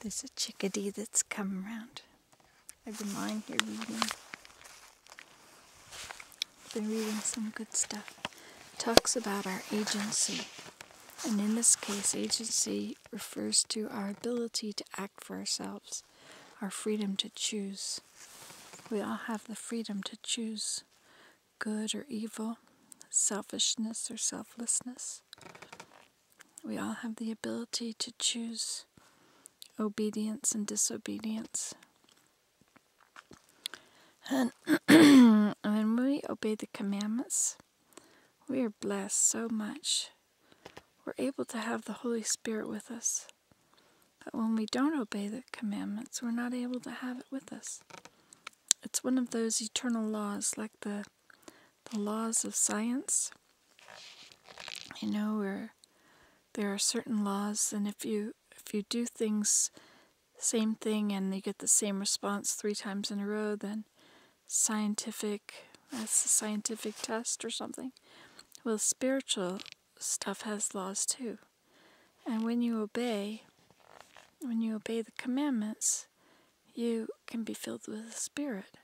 There's a chickadee that's come around. I've been lying here reading. Been reading some good stuff. Talks about our agency. And in this case, agency refers to our ability to act for ourselves, our freedom to choose. We all have the freedom to choose good or evil, selfishness or selflessness. We all have the ability to choose obedience and disobedience. And when we obey the commandments, we are blessed so much. We're able to have the Holy Spirit with us. But when we don't obey the commandments, we're not able to have it with us. It's one of those eternal laws, like the, the laws of science. You know, where there are certain laws, and if you if you do things same thing and you get the same response three times in a row, then scientific that's a scientific test or something. Well, spiritual stuff has laws too. And when you obey, when you obey the commandments, you can be filled with the Spirit.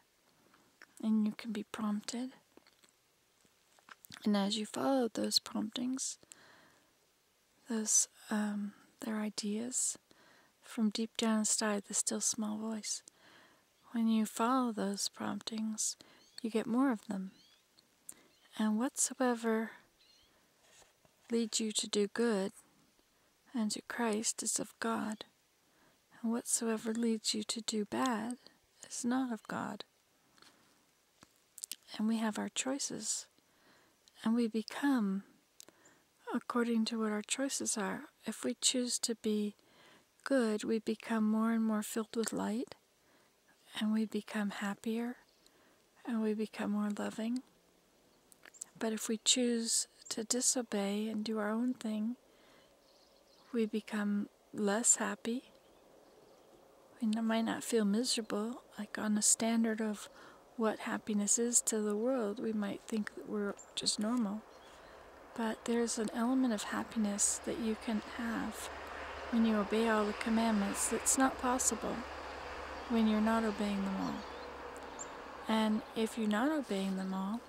And you can be prompted. And as you follow those promptings, those um, their ideas from deep down inside the still small voice, when you follow those promptings, you get more of them. And whatsoever leads you to do good and to Christ is of God, and whatsoever leads you to do bad is not of God. And we have our choices, and we become according to what our choices are. If we choose to be good, we become more and more filled with light, and we become happier, and we become more loving. But if we choose to disobey and do our own thing, we become less happy. We might not feel miserable, like on a standard of what happiness is to the world, we might think that we're just normal. But there's an element of happiness that you can have when you obey all the commandments that's not possible when you're not obeying them all. And if you're not obeying them all,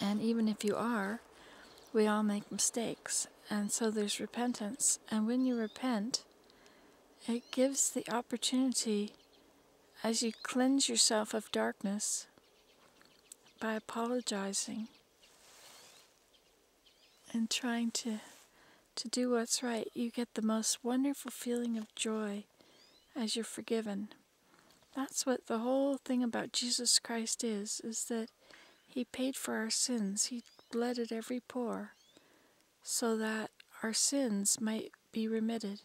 and even if you are, we all make mistakes. And so there's repentance. And when you repent, it gives the opportunity as you cleanse yourself of darkness by apologizing and trying to to do what's right, you get the most wonderful feeling of joy as you're forgiven. That's what the whole thing about Jesus Christ is, is that he paid for our sins. He bled at every pore so that our sins might be remitted.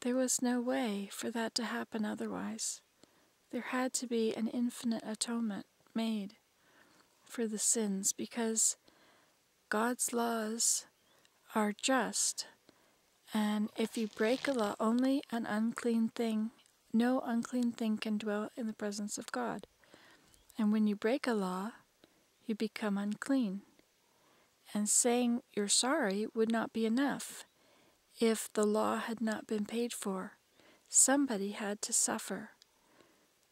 There was no way for that to happen otherwise. There had to be an infinite atonement made for the sins because God's laws are just. And if you break a law, only an unclean thing, no unclean thing can dwell in the presence of God. And when you break a law, you become unclean. And saying you're sorry would not be enough if the law had not been paid for. Somebody had to suffer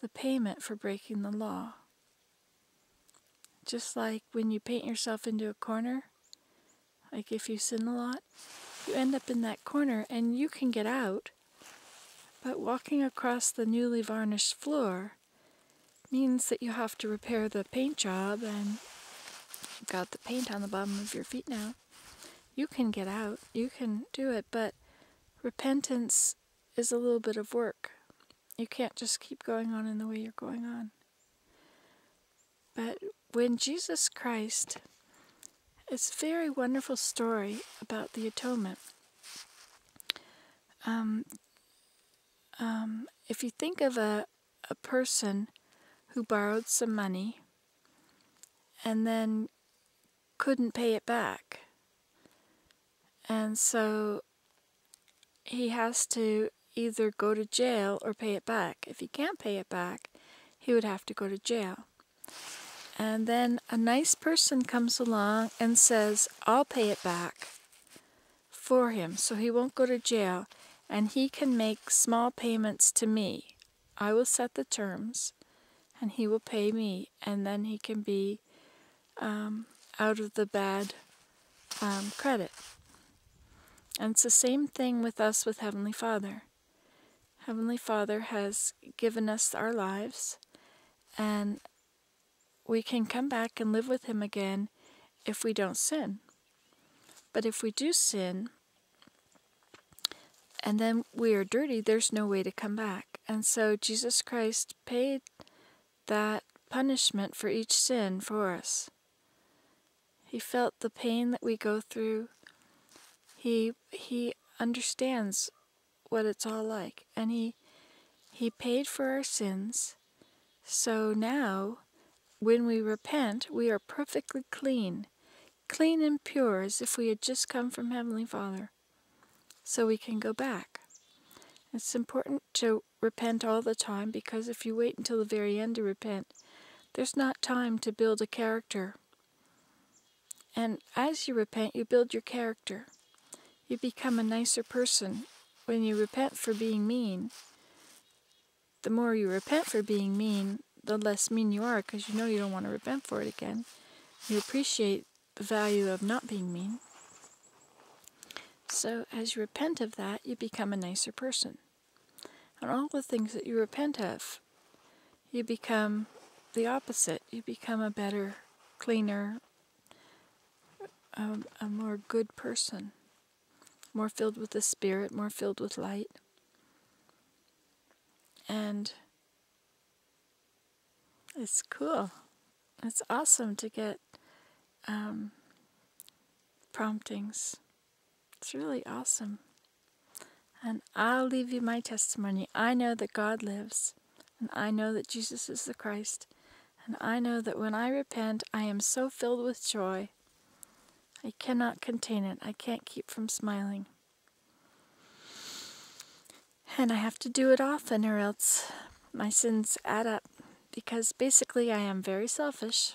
the payment for breaking the law. Just like when you paint yourself into a corner, like if you sin a lot, you end up in that corner and you can get out, but walking across the newly varnished floor means that you have to repair the paint job and you've got the paint on the bottom of your feet now. You can get out, you can do it, but repentance is a little bit of work. You can't just keep going on in the way you're going on. But when Jesus Christ, it's a very wonderful story about the atonement. Um, um, if you think of a, a person who borrowed some money and then couldn't pay it back, and so he has to either go to jail or pay it back. If he can't pay it back, he would have to go to jail. And then a nice person comes along and says, I'll pay it back for him so he won't go to jail and He can make small payments to me. I will set the terms, and He will pay me, and then He can be um, out of the bad um, credit. And it's the same thing with us with Heavenly Father. Heavenly Father has given us our lives, and we can come back and live with Him again if we don't sin. But if we do sin, and then we are dirty, there's no way to come back. And so Jesus Christ paid that punishment for each sin for us. He felt the pain that we go through. He he understands what it's all like and he he paid for our sins. So now when we repent, we are perfectly clean, clean and pure as if we had just come from Heavenly Father. So we can go back. It's important to repent all the time because if you wait until the very end to repent, there's not time to build a character and as you repent, you build your character. You become a nicer person. When you repent for being mean, the more you repent for being mean, the less mean you are because you know you don't want to repent for it again. You appreciate the value of not being mean. So, as you repent of that, you become a nicer person. And all the things that you repent of, you become the opposite. You become a better, cleaner, a, a more good person, more filled with the Spirit, more filled with light. And it's cool. It's awesome to get um, promptings. It's really awesome. And I'll leave you my testimony. I know that God lives, and I know that Jesus is the Christ, and I know that when I repent, I am so filled with joy I cannot contain it. I can't keep from smiling. And I have to do it often, or else my sins add up. Because basically, I am very selfish.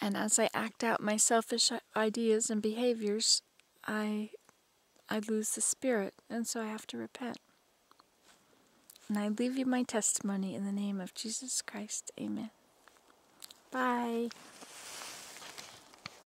And as I act out my selfish ideas and behaviors, I, I lose the spirit, and so I have to repent. And I leave you my testimony in the name of Jesus Christ. Amen. Bye.